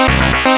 Música